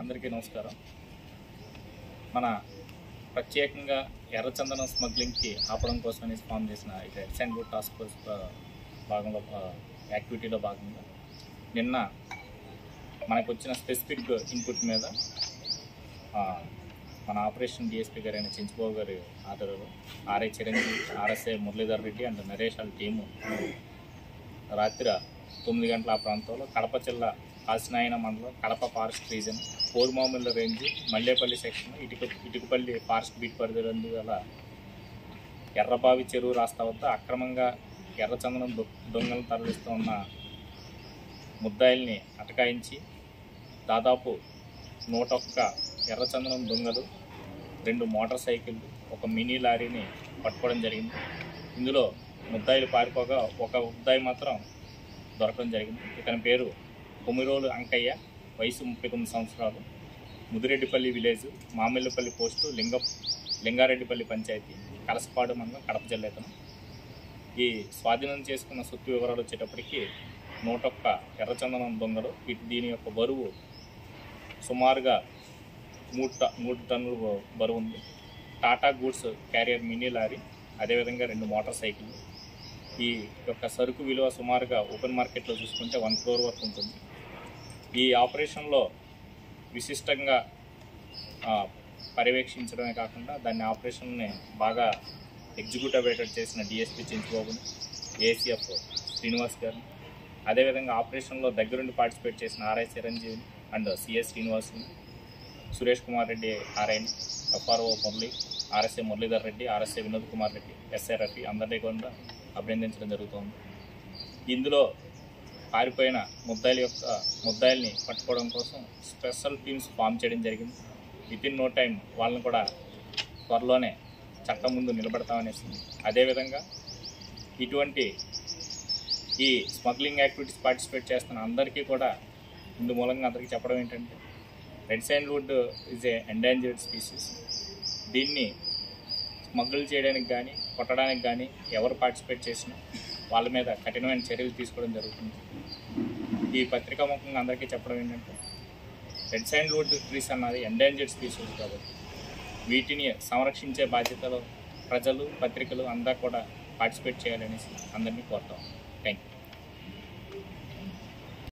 అందరికీ నమస్కారం. మన ప్రత్యేకంగా ఎర్రచందనం స్మగ్లింగ్కి ఆపడం కోసమని ఫామ్ చేసిన అయితే ఎక్స్ గుడ్ టాస్క్ ఫోర్స్ భాగంలో యాక్టివిటీలో భాగంగా నిన్న మనకు వచ్చిన స్పెసిఫిక్ ఇన్పుట్ మీద మన ఆపరేషన్ డిఎస్పీ గారు అయిన చించుబాబు గారి ఆధ్వర్యంలో RI Chiranjeevi RSI Muralidhar Reddy and Naresh వాళ్ళ టీము రాత్రి తొమ్మిది గంటల ఆ ప్రాంతంలో కడప జిల్లా కాసినాయన మండలం Kadapa forest region Korumamilla range Mallepalli section ఇటుక ఇటుకపల్లి ఫారెస్ట్ బీట్ పరిధిలో గల ఎర్రబావి చెరువు రాస్తా వద్ద అక్రమంగా ఎర్రచందనం దొంగలను దొంగలు తరలిస్తూ ఉన్న ముద్దాయిల్ని అటకాయించి దాదాపు నూట ఒక్క ఎర్రచందనం దొంగలు రెండు మోటార్ సైకిళ్ళు ఒక మినీ లారీని పట్టుకోవడం జరిగింది. ఇందులో ముద్దాయిలు పారిపోగా ఒక ముద్దాయి మాత్రం దొరకడం జరిగింది. ఇతని పేరు కొమిరోలు అంకయ్య వయసు ముప్పై తొమ్మిది సంవత్సరాలు. ముదిరెడ్డిపల్లి విలేజ్ మామిళ్ళపల్లి పోస్టు లింగ లింగారెడ్డిపల్లి పంచాయతీ కలసపాడు మండలం కడప జిల్లా ఈ స్వాధీనం చేసుకున్న సొత్తు వివరాలు వచ్చేటప్పటికి నూటొక్క ఎర్రచందనం దొంగలు. వీటి దీని యొక్క బరువు సుమారుగా మూడు మూడు టన్నుల బ- బరువు ఉంది. Tata goods carrier mini lorry అదేవిధంగా రెండు మోటార్ సైకిల్ ఈ యొక్క సరుకు విలువ సుమారుగా ఓపెన్ మార్కెట్లో చూసుకుంటే వన్ క్రోర్ వరకు ఉంటుంది. ఈ ఆపరేషన్లో విశిష్టంగా పర్యవేక్షించడమే కాకుండా దాన్ని ఆపరేషన్ని బాగా ఎగ్జిక్యూట్ అవేటెడ్ చేసిన డిఎస్పీ చింతబాబుని ఏసీఎఫ్ శ్రీనివాస్ గారిని అదేవిధంగా ఆపరేషన్లో దగ్గరుండి పార్టిసిపేట్ చేసిన ఆర్ఐ చిరంజీవిని అండ్ సిఎస్ శ్రీనివాస్ని Suresh Kumar Reddy ఆర్ఐని FRO Murali RSA Muralidhar Reddy RSA Vinod Kumar Reddy SI Rafi అందరినీ కూడా అభినందించడం జరుగుతుంది. ఇందులో పారిపోయిన ముద్దాయిల యొక్క ముద్దాయిల్ని పట్టుకోవడం కోసం స్పెషల్ టీమ్స్ ఫామ్ చేయడం జరిగింది. విత్ ఇన్ నో టైం వాళ్ళని కూడా త్వరలోనే చట్టం ముందు నిలబెడతామనేసి అదేవిధంగా ఇటువంటి ఈ స్మగ్లింగ్ యాక్టివిటీస్ పార్టిసిపేట్ చేస్తున్న అందరికీ కూడా ఇందు మూలంగా అందరికీ చెప్పడం ఏంటంటే red sandalwood is a endangered species. దీన్ని స్మగ్గుల్ చేయడానికి కానీ కొట్టడానికి కానీ ఎవరు పార్టిసిపేట్ చేసినా వాళ్ళ మీద కఠినమైన చర్యలు తీసుకోవడం జరుగుతుంది. ఈ పత్రికా ముఖంగా అందరికీ చెప్పడం ఏంటంటే రెడ్ శాండ్వుడ్ ట్రీస్ అన్నది ఎండేంజర్డ్ స్పీసీస్ కాబట్టి వీటిని సంరక్షించే బాధ్యతలో ప్రజలు పత్రికలు అంతా కూడా పార్టిసిపేట్ చేయాలనేసి అందరినీ కోరుతాం. Thank you